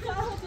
Carro do